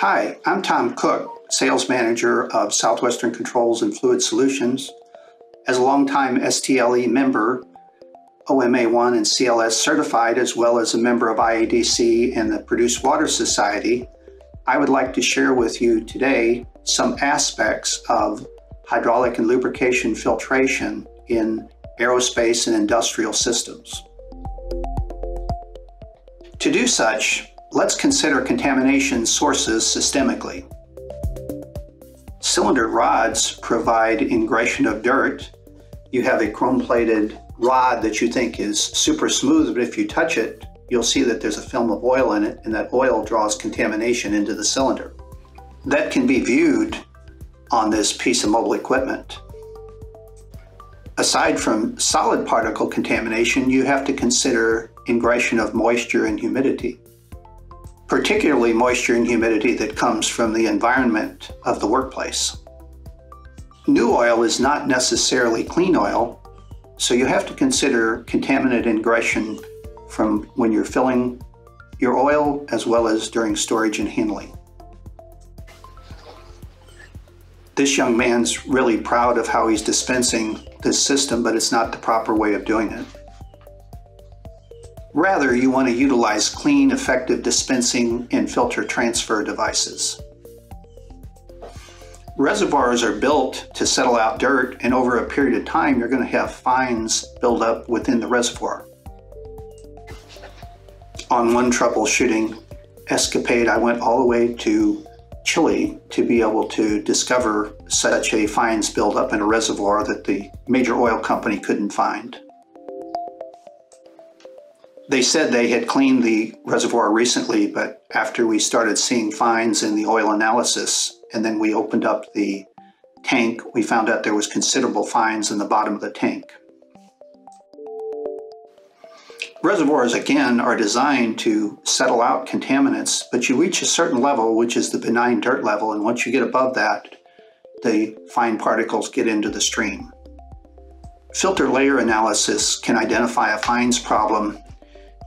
Hi, I'm Tom Cook, Sales Manager of Southwestern Controls and Fluid Solutions. As a longtime STLE member, OMA1 and CLS certified, as well as a member of IADC and the Produced Water Society, I would like to share with you today some aspects of hydraulic and lubrication filtration in aerospace and industrial systems. To do such, let's consider contamination sources systemically. Cylinder rods provide ingression of dirt. You have a chrome-plated rod that you think is super smooth, but if you touch it, you'll see that there's a film of oil in it, and that oil draws contamination into the cylinder. That can be viewed on this piece of mobile equipment. Aside from solid particle contamination, you have to consider ingression of moisture and humidity particularly moisture and humidity that comes from the environment of the workplace. New oil is not necessarily clean oil, so you have to consider contaminant ingression from when you're filling your oil as well as during storage and handling. This young man's really proud of how he's dispensing this system, but it's not the proper way of doing it. Rather, you want to utilize clean, effective dispensing and filter transfer devices. Reservoirs are built to settle out dirt, and over a period of time, you're going to have fines build up within the reservoir. On one troubleshooting escapade, I went all the way to Chile to be able to discover such a fines buildup in a reservoir that the major oil company couldn't find. They said they had cleaned the reservoir recently, but after we started seeing fines in the oil analysis, and then we opened up the tank, we found out there was considerable fines in the bottom of the tank. Reservoirs, again, are designed to settle out contaminants, but you reach a certain level, which is the benign dirt level, and once you get above that, the fine particles get into the stream. Filter layer analysis can identify a fines problem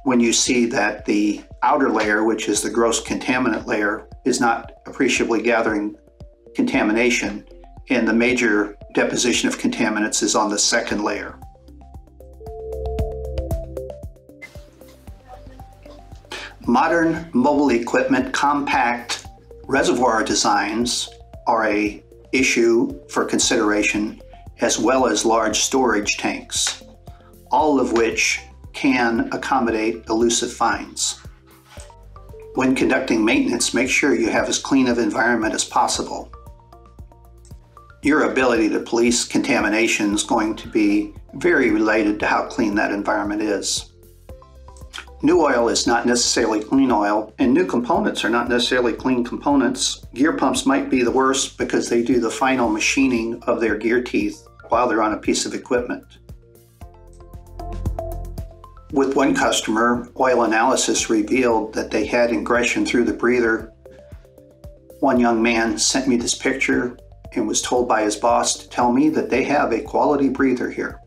when you see that the outer layer, which is the gross contaminant layer, is not appreciably gathering contamination, and the major deposition of contaminants is on the second layer. Modern mobile equipment compact reservoir designs are a issue for consideration as well as large storage tanks, all of which can accommodate elusive fines. When conducting maintenance, make sure you have as clean of environment as possible. Your ability to police contamination is going to be very related to how clean that environment is. New oil is not necessarily clean oil, and new components are not necessarily clean components. Gear pumps might be the worst because they do the final machining of their gear teeth while they're on a piece of equipment. With one customer, oil analysis revealed that they had ingression through the breather. One young man sent me this picture and was told by his boss to tell me that they have a quality breather here.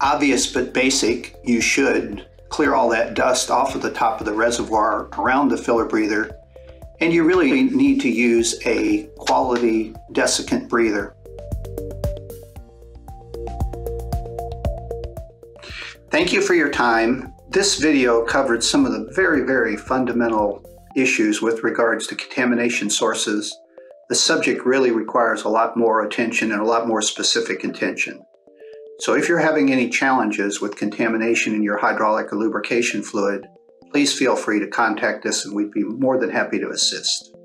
Obvious but basic, you should clear all that dust off of the top of the reservoir around the filler breather, and you really need to use a quality desiccant breather. Thank you for your time. This video covered some of the very, very fundamental issues with regards to contamination sources. The subject really requires a lot more attention and a lot more specific attention. So if you're having any challenges with contamination in your hydraulic or lubrication fluid, please feel free to contact us and we'd be more than happy to assist.